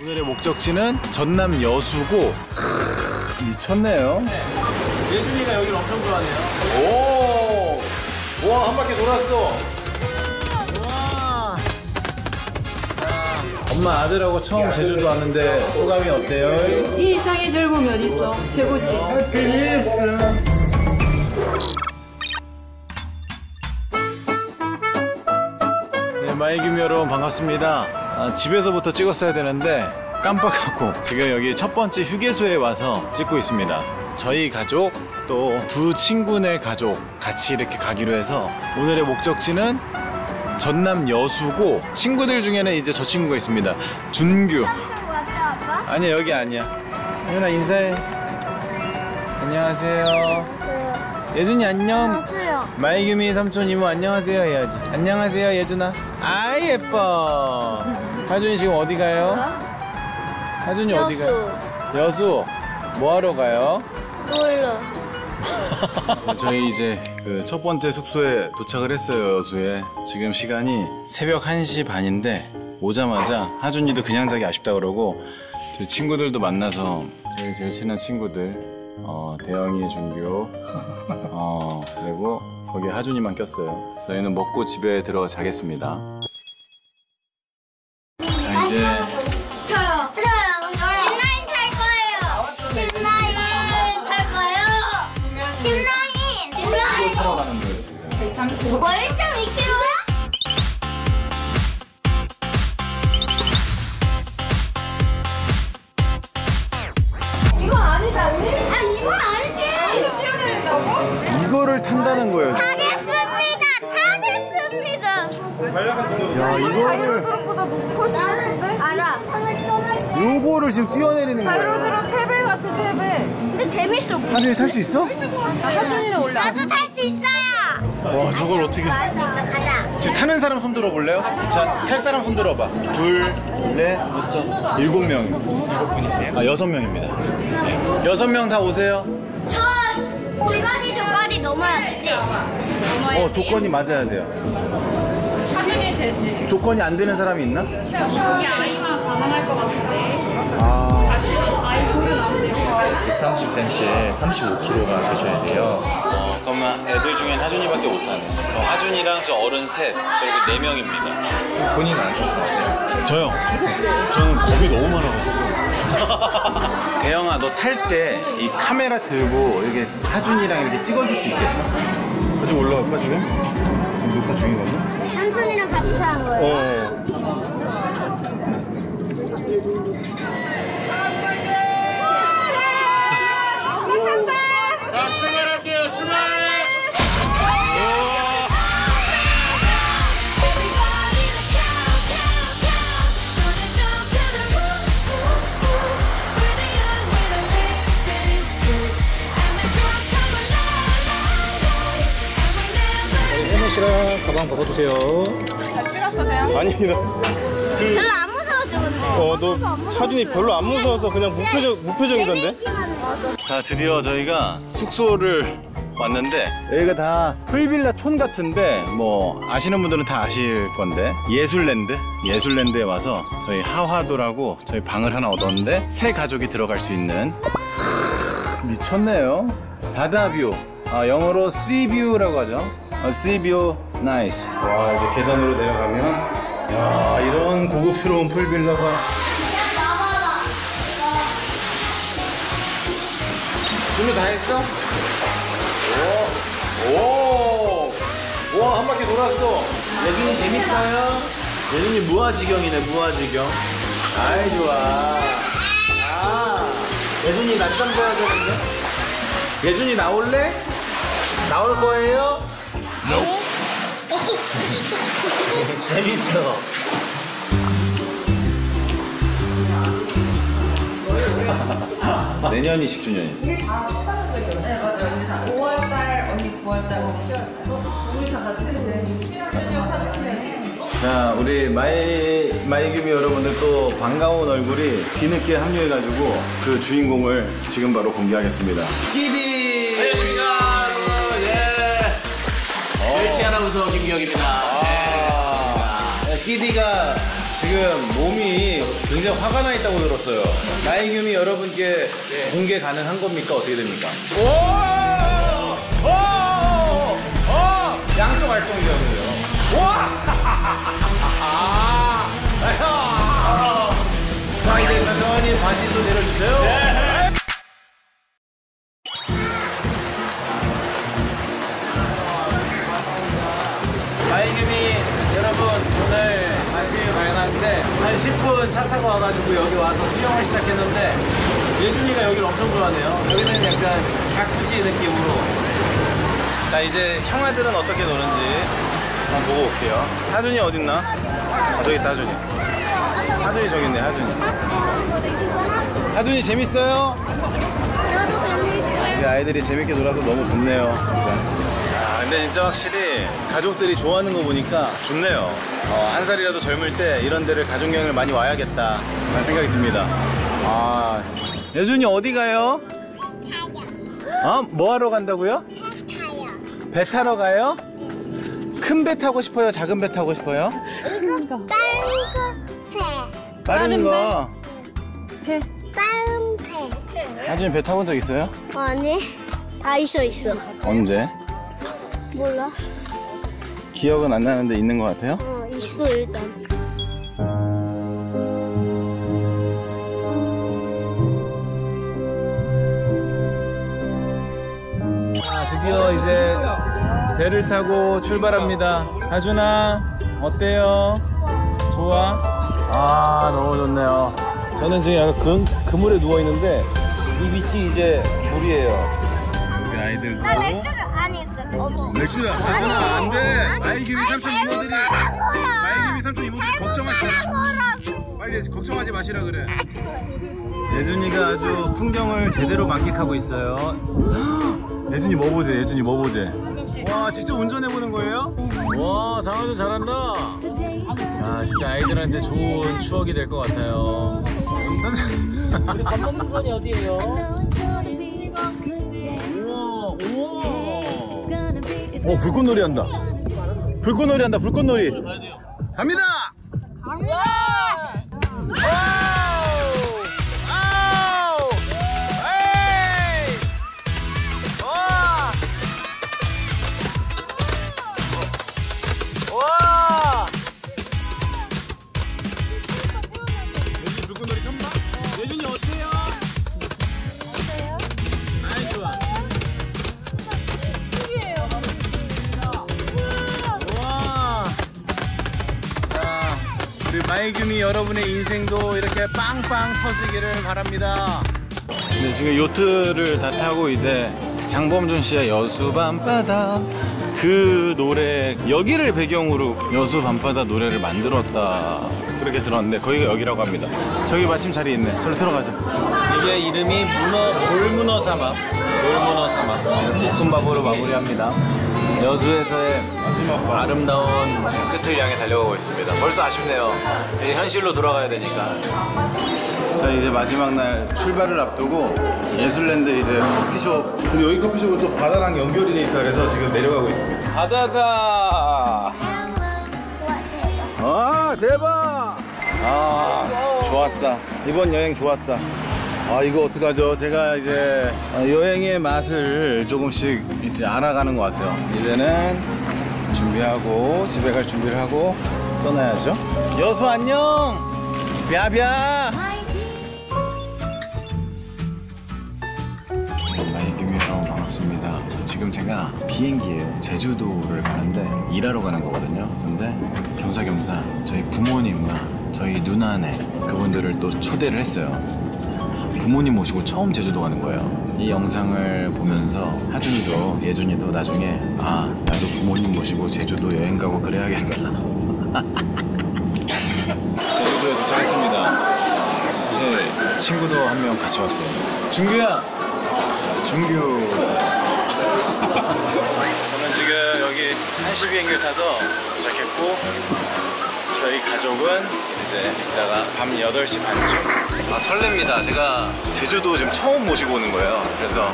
오늘의 목적지는 전남 여수고 크, 미쳤네요. 예준이가 여기를 엄청 좋아하네요. 오, 와 한 바퀴 돌았어. 엄마 아들하고 처음 제주도 왔는데 소감이 어때요? 이 이상의 즐거움이 어딨어? 최고지. 네, 마이규미 여러분 반갑습니다. 아, 집에서부터 찍었어야 되는데 깜빡하고 지금 여기 첫 번째 휴게소에 와서 찍고 있습니다. 저희 가족 또 두 친구네 가족 같이 이렇게 가기로 해서 오늘의 목적지는 전남 여수고 친구들 중에는 이제 저 친구가 있습니다. 준규. 아니야 여기 아니야. 혜연아 인사해. 안녕하세요. 예준이 안녕. 마이규미 삼촌 이모 안녕하세요 해야지 안녕하세요 예준아 아이 예뻐 하준이 지금 어디 가요? 하준이 어디 가요? 여수 뭐 하러 가요? 놀러. 저희 이제 그 첫 번째 숙소에 도착을 했어요 여수에 지금 시간이 새벽 1시 반인데 오자마자 하준이도 그냥 자기 아쉽다 그러고 저희 친구들도 만나서 저희 제일 친한 친구들 어, 대영이 준규 어, 그리고 거기에 하준이만 꼈어요. 저희는 먹고 집에 들어가 자겠습니다 이거를 보다 높을 수 있는데? 알아. 요거를 지금 뛰어내리는 거예요 자료들은 3배 같아 3배 근데 재밌어. 하준이 탈수 있어? 하준이는 올라 나도 탈 수 있어요. 와 저걸 어떻게 할수 있어. 가자. 지금 타는 사람 손 들어볼래요? 자, 탈 사람 손 들어봐. 둘, 넷, 여섯, 일곱 명. 일곱 분이세요? 아, 여섯 명입니다. 네. 여섯 명 다 오세요. 첫 두가지 조가리 넘어야 되지. 어, 조건이 맞아야 돼요. 되지 조건이 안 되는 사람이 있나? 여기 아이만 가능할 것 같은데 아, 아이 둘은 안 돼요 130cm에 35kg가 되셔야 돼요. 어, 그러면 애들 중엔 하준이밖에 못하네. 어, 하준이랑 저 어른 셋, 저렇게 네 명입니다. 본인 안 탔어요? 저요? 저는 겁이 너무 많아가지고. 대영아, 너 탈 때 이 카메라 들고 이렇게 하준이랑 이렇게 찍어줄 수 있겠어? 같이 올라갈까 지금? 지금 녹화 중이거든? 삼촌이랑 같이 타는 거예요. 어. 혜민 가방 벗어주세요. 잘 찍었어 대양 아닙니다. 별로 안 무서워져 근데. 어, 너 사진이 별로 안 무서워서 그냥 무표정, 무표정이던데? 자 드디어 저희가 숙소를 왔는데 여기가 다 풀빌라 촌 같은데 뭐 아시는 분들은 다 아실 건데 예술랜드 예술랜드에 와서 저희 하화도라고 저희 방을 하나 얻었는데 세 가족이 들어갈 수 있는 미쳤네요 바다뷰 아, 영어로 sea view라고 하죠 아, sea view nice 와 이제 계단으로 내려가면 야 이런 고급스러운 풀빌라가 준비 다 했어? 오! 오! 와, 한 바퀴 돌았어. 예준이 재밌어요? 예준이 무아지경이네, 무아지경. 아이, 좋아. 아, 예준이 낮잠 자야 되는데? 예준이 나올래? 나올 거예요? 재밌어. 내년이 10주년이야. 5월달 언니 9월달 언니 10월달 우리 다 같이 이제 10주년 파티 자, 우리 마이, 마이규미 여러분들 또 반가운 얼굴이 뒤늦게 합류해가지고 그 주인공을 지금 바로 공개하겠습니다. 끼디! 안녕하십니까 여러분 예 멸치 아나운서 김기혁입니다 아, 끼디가 지금 몸이 굉장히 화가 나 있다고 들었어요. 나이규미 여러분께 공개 가능한 겁니까? 어떻게 됩니까? 오! 오! 오! 양쪽 활동이거든요. 와! 자, 이제 천천히 바지도 내려주세요. 발견하는데 한 10분 차 타고 와가지고 여기 와서 수영을 시작했는데 예준이가 여기를 엄청 좋아하네요 여기는 약간 자쿠지 느낌으로 자 이제 형아들은 어떻게 노는지 한번 보고 올게요 하준이 어딨나? 아 저기 있다 하준이 하준이 저기 있네 하준이 하준이 재밌어요? 나도 재밌어요. 이제 아이들이 재밌게 놀아서 너무 좋네요. 진짜. 아, 근데 진짜 확실히 가족들이 좋아하는 거 보니까 좋네요. 어, 한 살이라도 젊을 때 이런 데를 가족 여행을 많이 와야겠다. 라는 생각이 듭니다. 아, 예준이 어디 가요? 어? 뭐 하러 간다고요? 배 타러 가요? 큰 배 타고 싶어요? 작은 배 타고 싶어요? 빠른 거 배. 빠른 거. 빠른 배. 하준이 배 타본 적 있어요? 아니. 다 있어 있어. 언제? 몰라. 기억은 안 나는데 있는 것 같아요? 어 있어 일단. 아, 드디어 이제 배를 타고 출발합니다. 하준아, 어때요? 좋아? 아, 너무 좋네요. 저는 지금 약간 그, 그물에 누워있는데, 이 밑이 이제 물이에요. 여기 아이들도. 아니 맥주야, 하준아, 안 돼! 마이김이 삼촌 이모들이, 마이김이 삼촌 이모들이 걱정하시잖아. 빨리 걱정하지 마시라 그래. 예준이가 아주 풍경을 제대로 만끽하고 있어요. 예준이 뭐 보제? 예준이 뭐 보제? 와, 진짜 운전해 보는 거예요? 와, 장아도 잘한다. 아, 진짜 아이들한테 좋은 추억이 될 것 같아요. 우리 감독선이 어디예요? 우와, 우와. 오, 불꽃놀이 한다. 불꽃놀이 한다, 불꽃놀이. 갑니다! 아우! 여러분의 인생도 이렇게 빵빵 터지기를 바랍니다. 네, 지금 요트를 다 타고 이제 장범준 씨의 여수 밤바다 그 노래 여기를 배경으로 여수 밤바다 노래를 만들었다 그렇게 들었는데 거기가 여기라고 합니다. 저기 마침 자리 있네. 저로 들어가자. 이게 이름이 문어 돌문어 삼합. 돌문어 삼합. 볶음밥으로 마무리합니다. 여수에서의 아름다운 끝을 향해 달려가고 있습니다. 벌써 아쉽네요. 이제 현실로 돌아가야 되니까. 자 이제 마지막 날 출발을 앞두고 예술랜드 이제 커피숍. 근데 여기 커피숍은 또 바다랑 연결이 돼 있어. 그래서 지금 내려가고 있습니다. 바다다! 아 대박! 아 좋았다. 이번 여행 좋았다 아 이거 어떡하죠? 제가 이제 여행의 맛을 조금씩 이제 알아가는 것 같아요. 이제는 준비하고 집에 갈 준비를 하고 떠나야죠. 여수 안녕! 벼벼 마이김이랑 반갑습니다. 지금 제가 비행기에 제주도를 가는데 일하러 가는 거거든요. 근데 겸사겸사 저희 부모님과 저희 누나네 그분들을 또 초대를 했어요. 부모님 모시고 처음 제주도 가는 거예요. 이 영상을 보면서 하준이도 예준이도 나중에 아 나도 부모님 모시고 제주도 여행 가고 그래야겠다. 제주도에 도착했습니다. 제 친구도 한 명 같이 왔어요. 준규야. 준규. 저는 지금 여기 한시 비행기를 타서 도착했고 저희 가족은 이제 이따가 밤 8시 반쯤 아 설렙니다 제가 제주도 지금 처음 모시고 오는 거예요 그래서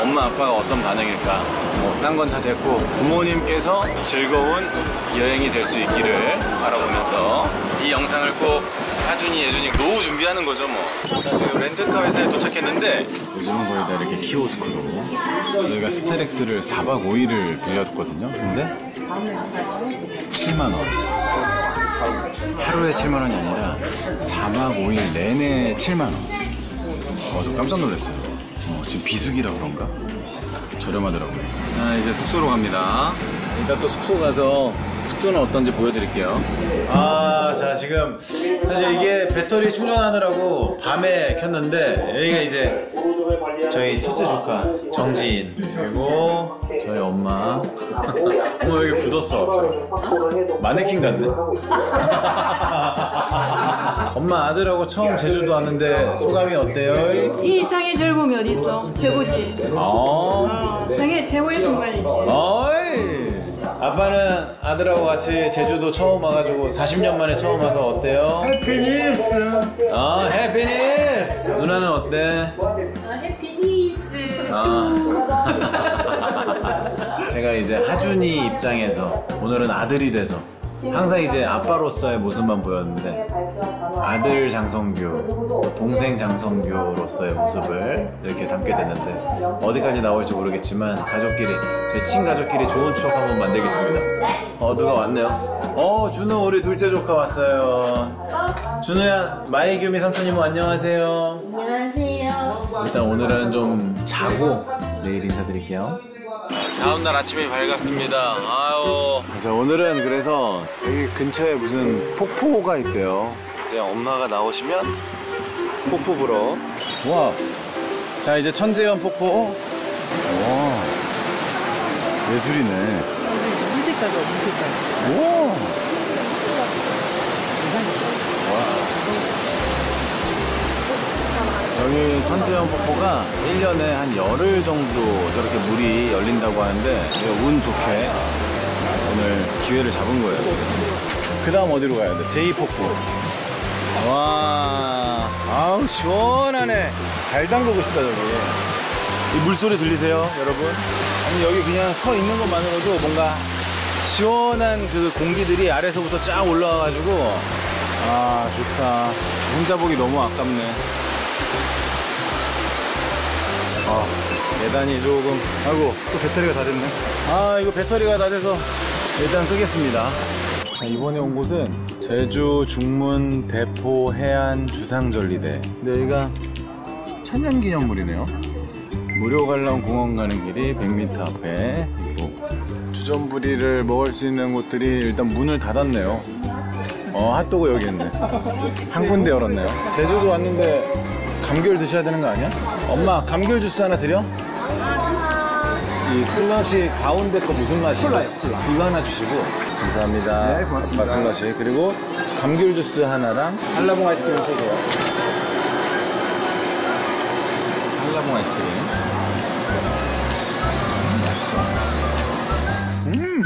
엄마 아빠가 어떤 반응일까 뭐 딴 건 다 됐고 부모님께서 즐거운 여행이 될 수 있기를 바라보면서 이 영상을 꼭 하준이, 예준이 노후 준비하는 거죠 뭐. 자, 지금 렌트카 회사에 도착했는데 요즘은 거의 다 이렇게 키오스크로 저희가 스타렉스를 4박 5일을 빌렸거든요. 근데 7만 원. 하루에 7만 원이 아니라 4박 5일 내내 7만 원. 어, 저 깜짝 놀랐어요. 어, 지금 비수기라 그런가? 저렴하더라고요. 자, 이제 숙소로 갑니다. 일단 또 숙소 가서 숙소는 어떤지 보여드릴게요. 아, 자, 지금 사실 이게 배터리 충전하느라고 밤에 켰는데 여기가 이제 저희 첫째 조카 정지인 그리고 저희 엄마 어머 여기 굳었어 갑자기 마네킹 같네 엄마 아들하고 처음 제주도 왔는데 소감이 어때요? 이 이상의 즐거움이 어딨어? 최고지. 아 어, 생애 최고의 순간이지. 어이 아빠는 아들하고 같이 제주도 처음 와가지고 40년 만에 처음 와서 어때요? 해피니스 아 해피니스 누나는 어때? 아. 제가 이제 하준이 입장에서 오늘은 아들이 돼서 항상 이제 아빠로서의 모습만 보였는데 아들 장성규, 동생 장성규로서의 모습을 이렇게 담게 됐는데 어디까지 나올지 모르겠지만 가족끼리 저희 친가족끼리 좋은 추억 한번 만들겠습니다. 어 누가 왔네요. 어 준우 우리 둘째 조카 왔어요. 준우야 마이규미 삼촌 이모 안녕하세요. 일단 오늘은 좀 자고 내일 인사드릴게요. 다음 날 아침이 밝았습니다. 아유. 자, 오늘은 그래서 여기 근처에 무슨 폭포가 있대요. 이제 엄마가 나오시면 폭포 보러. 와. 자, 이제 천재현 폭포. 와. 예술이네. 무색하고 무색하고. 와. 여기 천재현 폭포가 1년에 한 열흘 정도 저렇게 물이 열린다고 하는데 운 좋게 오늘 기회를 잡은 거예요. 그 다음 어디로 가야 돼? 제2폭포. 와, 아우, 시원하네. 발 담그고 싶다, 저기. 이 물소리 들리세요, 여러분? 아니, 여기 그냥 서 있는 것만으로도 뭔가 시원한 그 공기들이 아래서부터 쫙 올라와가지고, 아, 좋다. 혼자 보기 너무 아깝네. 아, 계단이 조금, 아이고, 또 배터리가 다 됐네. 아, 이거 배터리가 다 돼서 일단 끄겠습니다. 자, 이번에 온 곳은 제주 중문 대포 해안 주상절리대. 근데 여기가 천년기념물이네요. 무료 관람 공원 가는 길이 100m 앞에 있고 주전부리를 먹을 수 있는 곳들이 일단 문을 닫았네요. 어, 핫도그 여기 있네. 한 군데 열었네요. 제주도 왔는데 감귤 드셔야 되는 거 아니야? 엄마, 감귤 주스 하나 드려? 이 슬러시 가운데 거 무슨 맛이에요? 콜라요, 콜라. 이거 하나 주시고. 감사합니다. 네, 고맙습니다. 슬러시. 그리고 감귤 주스 하나랑 한라봉 아이스크림 세 개요. 한라봉 아이스크림. 음, 맛있어. 음,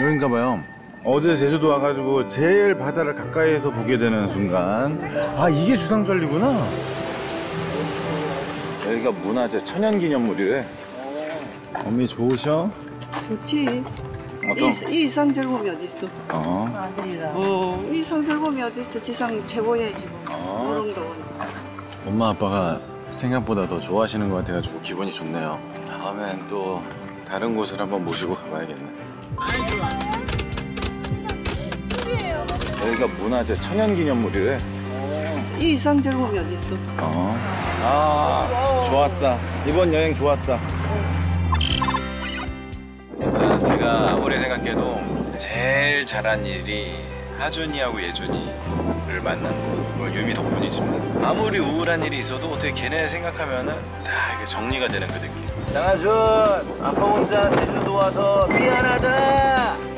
여긴가 봐요. 어제 제주도 와가지고 제일 바다를 가까이에서 보게 되는 순간. 아, 이게 주상절리구나. 여기가 문화재 천연기념물이래. 어미 좋으셔? 좋지. 어떤? 이, 이 즐거움이 어딨어? 어. 어, 이 이상 즐거움이 어딨어? 지상 최고야 지금. 어. 엄마 아빠가 생각보다 더 좋아하시는 것 같아가지고 기분이 좋네요. 다음엔 또 다른 곳을 한번 모시고 가봐야겠네. 여기가 문화재 천연기념물이래. 이 이상 즐거움이 어딨어? 어. 아, 좋았다. 이번 여행 좋았다. 진짜 제가 아무리 생각해도 제일 잘한 일이 하준이하고 예준이를 만난 거. 물론 유미 덕분이지만 아무리 우울한 일이 있어도 어떻게 걔네 생각하면은 다 이게 정리가 되는 그 느낌. 장하준, 아빠 혼자 제주도 와서 미안하다.